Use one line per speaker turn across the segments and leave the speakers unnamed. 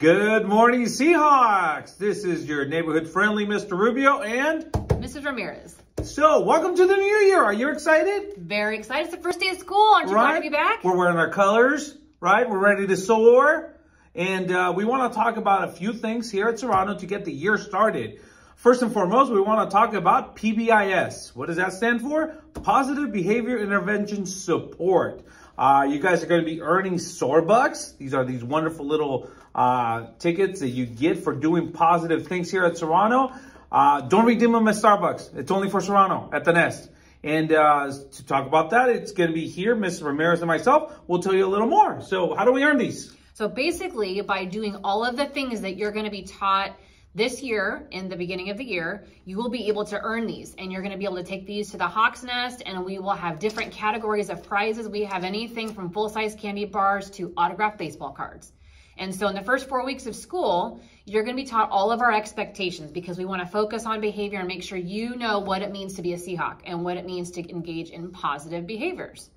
Good morning, Seahawks. This is your neighborhood friendly Mr. Rubio and
Mrs. Ramirez.
So, welcome to the new year. Are you excited?
Very excited. It's the first day of school. Aren't you
right?
glad to be back?
We're wearing our colors, right? We're ready to soar. And uh, we want to talk about a few things here at Serrano to get the year started. First and foremost, we want to talk about PBIS. What does that stand for? Positive Behavior Intervention Support. Uh, you guys are going to be earning SOAR bucks. These are these wonderful little uh, tickets that you get for doing positive things here at Serrano. Uh, don't redeem them at Starbucks. It's only for Serrano at the Nest. And uh, to talk about that, it's going to be here. Ms. Ramirez and myself will tell you a little more. So how do we earn these?
So basically, by doing all of the things that you're going to be taught this year, in the beginning of the year, you will be able to earn these and you're gonna be able to take these to the Hawk's Nest and we will have different categories of prizes. We have anything from full-size candy bars to autographed baseball cards. And so in the first four weeks of school, you're gonna be taught all of our expectations because we wanna focus on behavior and make sure you know what it means to be a Seahawk and what it means to engage in positive behaviors.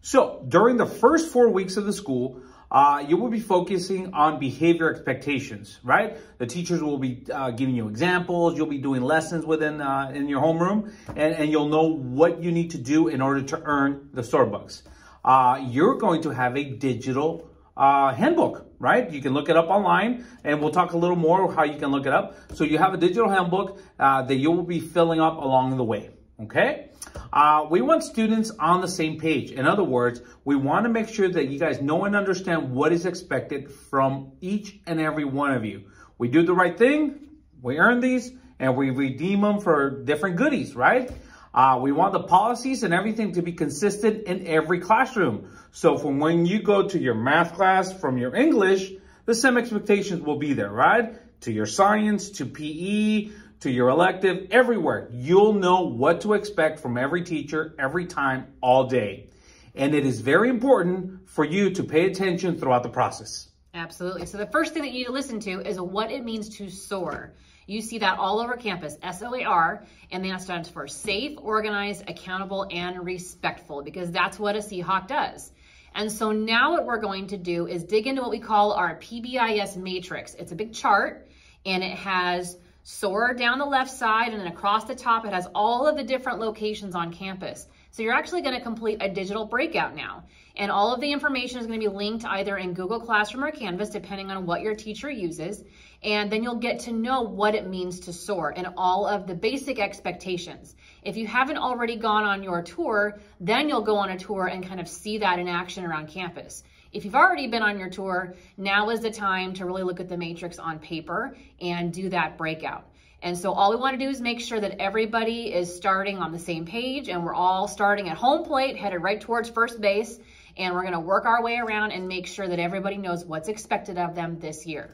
So during the first four weeks of the school, uh, you will be focusing on behavior expectations, right? The teachers will be uh, giving you examples. You'll be doing lessons within uh, in your homeroom, and, and you'll know what you need to do in order to earn the Starbucks. Uh, you're going to have a digital uh, handbook, right? You can look it up online, and we'll talk a little more how you can look it up. So you have a digital handbook uh, that you will be filling up along the way, okay? Uh, we want students on the same page. In other words, we want to make sure that you guys know and understand what is expected from each and every one of you. We do the right thing, we earn these, and we redeem them for different goodies, right? Uh, we want the policies and everything to be consistent in every classroom. So from when you go to your math class from your English, the same expectations will be there, right? To your science, to PE, to your elective, everywhere. You'll know what to expect from every teacher, every time, all day. And it is very important for you to pay attention throughout the process.
Absolutely. So the first thing that you need to listen to is what it means to SOAR. You see that all over campus, S-O-A-R, and that stands for safe, organized, accountable, and respectful, because that's what a Seahawk does. And so now what we're going to do is dig into what we call our PBIS matrix. It's a big chart, and it has SOAR down the left side and then across the top, it has all of the different locations on campus. So you're actually gonna complete a digital breakout now. And all of the information is gonna be linked either in Google Classroom or Canvas, depending on what your teacher uses. And then you'll get to know what it means to SOAR and all of the basic expectations. If you haven't already gone on your tour, then you'll go on a tour and kind of see that in action around campus. If you've already been on your tour, now is the time to really look at the matrix on paper and do that breakout. And so all we want to do is make sure that everybody is starting on the same page and we're all starting at home plate, headed right towards first base. And we're going to work our way around and make sure that everybody knows what's expected of them this year.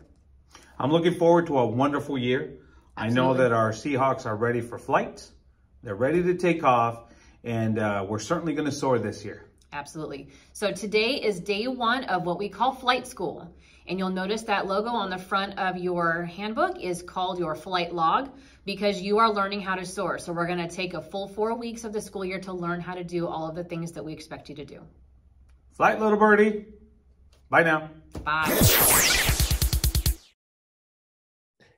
I'm looking forward to a wonderful year. Absolutely. I know that our Seahawks are ready for flight. They're ready to take off. And uh, we're certainly going to soar this year.
Absolutely. So today is day one of what we call flight school. And you'll notice that logo on the front of your handbook is called your flight log because you are learning how to soar. So we're gonna take a full four weeks of the school year to learn how to do all of the things that we expect you to do.
Flight, little birdie. Bye now.
Bye.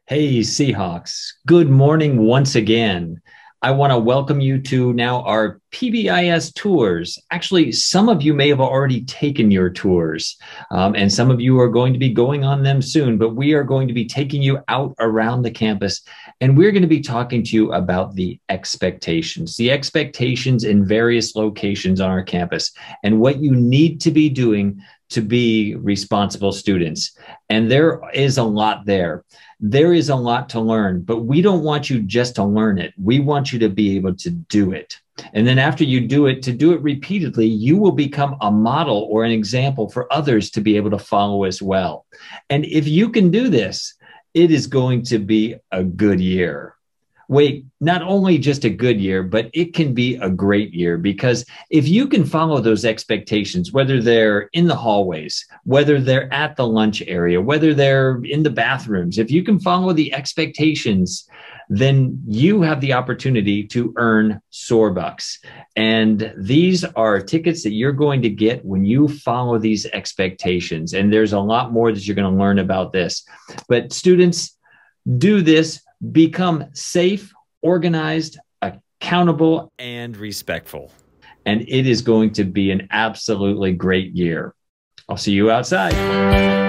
Hey, Seahawks. Good morning once again. I want to welcome you to now our PBIS tours. Actually, some of you may have already taken your tours, um, and some of you are going to be going on them soon, but we are going to be taking you out around the campus, and we're going to be talking to you about the expectations, the expectations in various locations on our campus, and what you need to be doing to be responsible students. And there is a lot there there is a lot to learn, but we don't want you just to learn it. We want you to be able to do it. And then after you do it, to do it repeatedly, you will become a model or an example for others to be able to follow as well. And if you can do this, it is going to be a good year wait, not only just a good year, but it can be a great year because if you can follow those expectations, whether they're in the hallways, whether they're at the lunch area, whether they're in the bathrooms, if you can follow the expectations then you have the opportunity to earn Soarbucks. And these are tickets that you're going to get when you follow these expectations. And there's a lot more that you're going to learn about this. But students, do this, become safe, organized, accountable, and respectful. And it is going to be an absolutely great year. I'll see you outside.